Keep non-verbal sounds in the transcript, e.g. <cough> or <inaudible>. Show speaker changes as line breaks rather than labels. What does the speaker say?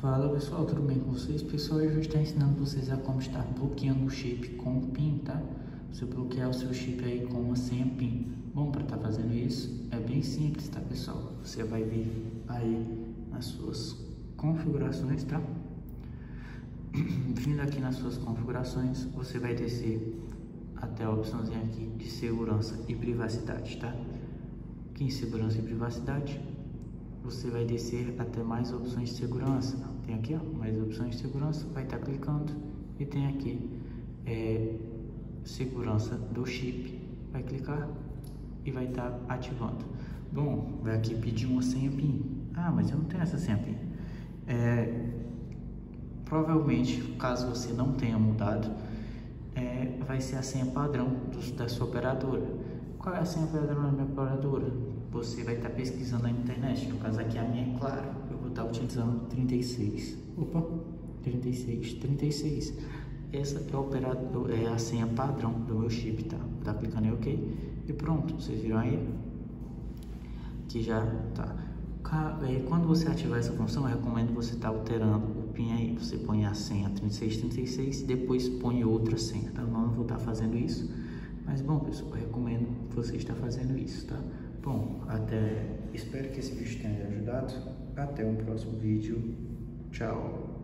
Fala pessoal, tudo bem com vocês? Pessoal, eu vou estar ensinando vocês a como estar bloqueando o chip com o PIN, tá? Você bloquear o seu chip aí com uma senha PIN. Bom, para estar tá fazendo isso, é bem simples, tá pessoal? Você vai vir aí nas suas configurações, tá? <clears throat> Vindo aqui nas suas configurações, você vai descer até a opçãozinha aqui de segurança e privacidade, tá? Aqui em segurança e privacidade, você vai descer até mais opções de segurança. Tem aqui, ó, mais opções de segurança, vai estar tá clicando e tem aqui é, segurança do chip. Vai clicar e vai estar tá ativando. Bom, vai aqui pedir uma senha PIN. Ah, mas eu não tenho essa senha PIN. É, provavelmente, caso você não tenha mudado, é, vai ser a senha padrão do, da sua operadora. Qual é a senha padrão da minha operadora? Você vai estar pesquisando na internet. No caso aqui a minha é claro. Eu vou estar utilizando 36. Opa, 36, 36. Essa é, operador, é a senha padrão do meu chip, tá? Estar clicando em OK. E pronto, vocês viram aí? Que já tá. É, quando você ativar essa função, eu recomendo você estar tá alterando o PIN aí. Você põe a senha 3636 e depois põe outra senha, tá? Eu não vou estar tá fazendo isso. Mas bom, pessoal, recomendo você estar fazendo isso, tá? Bom, até. Espero que esse vídeo tenha ajudado. Até o próximo vídeo. Tchau.